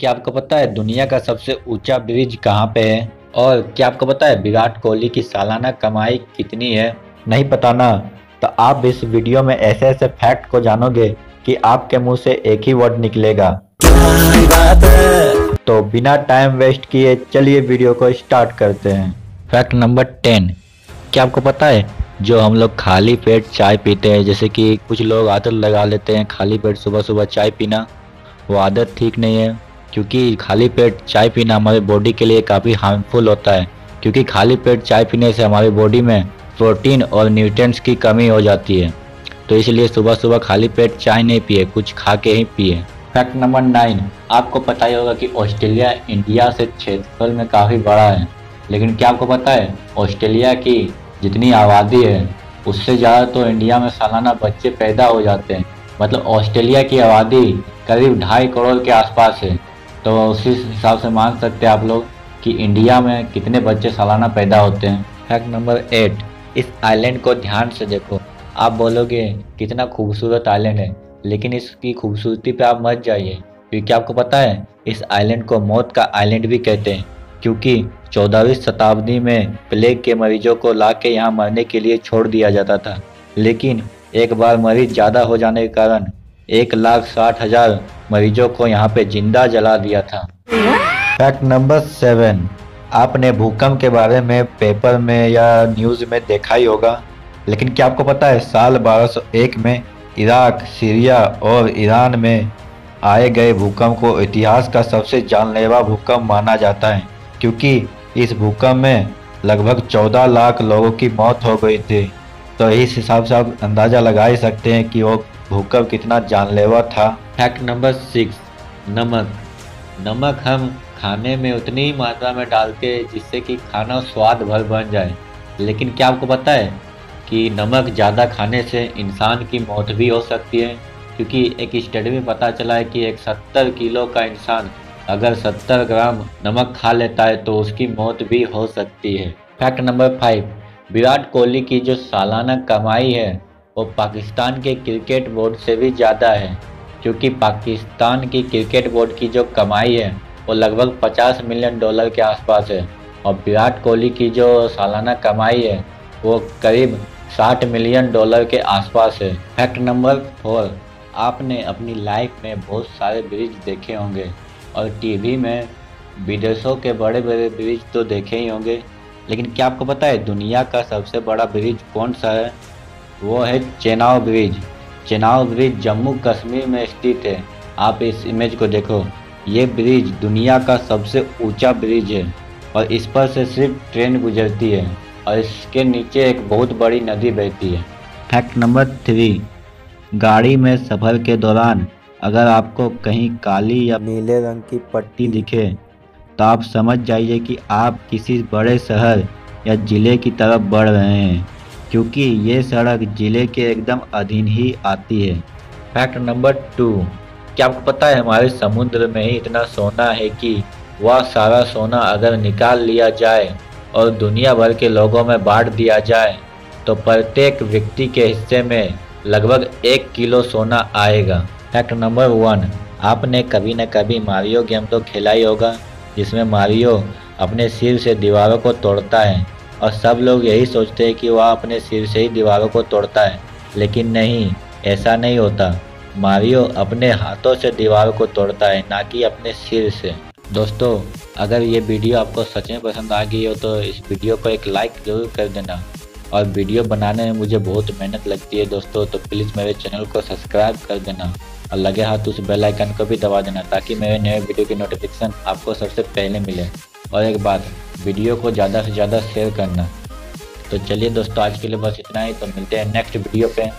क्या आपको पता है दुनिया का सबसे ऊँचा ब्रिज कहाँ पे है? और क्या आपको पता है विराट कोहली की सालाना कमाई कितनी है? नहीं पता ना। तो आप इस वीडियो में ऐसे ऐसे फैक्ट को जानोगे कि आपके मुँह से एक ही वर्ड निकलेगा। तो बिना टाइम वेस्ट किए चलिए वीडियो को स्टार्ट करते हैं। Fact number ten. क्या आपको पता है जो हम लोग खाली पेट चाय पीते हैं, जैसे कि कुछ लोग आदत लगा लेते हैं खाली पेट सुबह सुबह चाय पीना, वो आदत ठीक नहीं है। क्योंकि खाली पेट चाय पीना हमारे बॉडी के लिए काफ़ी हार्मफुल होता है। क्योंकि खाली पेट चाय पीने से हमारी बॉडी में प्रोटीन और न्यूट्रिएंट्स की कमी हो जाती है। तो इसलिए सुबह सुबह खाली पेट चाय नहीं पिए, कुछ खा के ही पिए। फैक्ट नंबर नाइन आपको पता ही होगा कि ऑस्ट्रेलिया इंडिया से क्षेत्रफल में काफ़ी बड़ा है। लेकिन क्या आपको पता है ऑस्ट्रेलिया की जितनी आबादी है, उससे ज़्यादा तो इंडिया में सालाना बच्चे पैदा हो जाते हैं। मतलब ऑस्ट्रेलिया की आबादी करीब ढाई करोड़ के आसपास है। तो उसी हिसाब से मान सकते हैं आप लोग कि इंडिया में कितने बच्चे सालाना पैदा होते हैं। फैक्ट नंबर एट, इस आइलैंड को ध्यान से देखो। आप बोलोगे, कितना खूबसूरत आइलैंड है, लेकिन इसकी खूबसूरती पे आप मत जाइए, क्योंकि आपको पता है, इस आइलैंड को मौत का आइलैंड भी कहते हैं, क्योंकि चौदहवीं शताब्दी में प्लेग के मरीजों को ला के यहाँ मरने के लिए छोड़ दिया जाता था। लेकिन एक बार मरीज़ ज़्यादा हो जाने के कारण एक लाख साठ हज़ार मरीजों को यहाँ पे ज़िंदा जला दिया था। फैक्ट नंबर सेवन, आपने भूकंप के बारे में पेपर में या न्यूज़ में देखा ही होगा, लेकिन क्या आपको पता है, साल 1201 में इराक, सीरिया और ईरान में आए गए भूकंप को इतिहास का सबसे जानलेवा भूकंप माना जाता है, क्योंकि इस भूकंप में लगभग 14 लाख लोगों की मौत हो गई थी। तो इस हिसाब से आप अंदाज़ा लगा ही सकते हैं कि वो भूकंप कितना जानलेवा था। फैक्ट नंबर सिक्स नमक। नमक हम खाने में उतनी मात्रा में डालते हैं जिससे कि खाना स्वाद भर बन जाए। लेकिन क्या आपको पता है कि नमक ज़्यादा खाने से इंसान की मौत भी हो सकती है? क्योंकि एक स्टडी में पता चला है कि एक सत्तर किलो का इंसान अगर सत्तर ग्राम नमक खा लेता है तो उसकी मौत भी हो सकती है। Fact number five Virat Kohli की जो सालाना कमाई है वो पाकिस्तान के क्रिकेट बोर्ड से भी ज़्यादा है, क्योंकि पाकिस्तान की क्रिकेट बोर्ड की जो कमाई है, वो लगभग 50 मिलियन डॉलर के आसपास है। और विराट कोहली की जो सालाना कमाई है, वो करीब 60 मिलियन डॉलर के आसपास है। फैक्ट नंबर फोर, आपने अपनी लाइफ में बहुत सारे ब्रिज देखे होंगे, और टीवी में विदेशों के बड़े बड़े ब्रिज तो देखे ही होंगे, लेकिन क्या आपको पता है दुनिया का सबसे बड़ा ब्रिज कौन सा है? वो है चेनाव ब्रिज चेनाव ब्रिज जम्मू कश्मीर में स्थित है। आप इस इमेज को देखो। ये ब्रिज दुनिया का सबसे ऊँचा ब्रिज है और इस पर से सिर्फ़ ट्रेन गुजरती है और इसके नीचे एक बहुत बड़ी नदी बहती है। फैक्ट नंबर थ्री गाड़ी में सफ़र के दौरान अगर आपको कहीं काली या नीले रंग की पट्टी दिखे तो आप समझ जाइए कि आप किसी बड़े शहर या ज़िले की तरफ़ बढ़ रहे हैं। क्योंकि ये सड़क ज़िले के एकदम अधीन ही आती है। फैक्ट नंबर टू, क्या आपको पता है हमारे समुद्र में ही इतना सोना है कि वह सारा सोना अगर निकाल लिया जाए और दुनिया भर के लोगों में बांट दिया जाए तो प्रत्येक व्यक्ति के हिस्से में लगभग एक किलो सोना आएगा। फैक्ट नंबर वन, आपने कभी न कभी मारियो गेम तो खेला ही होगा, जिसमें मारियो अपने सिर से दीवारों को तोड़ता है। और सब लोग यही सोचते हैं कि वह अपने सिर से ही दीवारों को तोड़ता है। लेकिन नहीं, ऐसा नहीं होता। मारियो अपने हाथों से दीवारों को तोड़ता है, ना कि अपने सिर से। दोस्तों, अगर ये वीडियो आपको सच में पसंद आ गई हो तो इस वीडियो को एक लाइक ज़रूर कर देना। और वीडियो बनाने में मुझे बहुत मेहनत लगती है दोस्तों तो प्लीज़ मेरे चैनल को सब्सक्राइब कर देना। और लगे हाथ उस बेल आइकन को भी दबा देना, ताकि मेरे नए वीडियो की नोटिफिकेशन आपको सबसे पहले मिले। और एक बात वीडियो को ज़्यादा से ज़्यादा शेयर करना। तो चलिए दोस्तों, आज के लिए बस इतना ही। तो मिलते हैं नेक्स्ट वीडियो पे।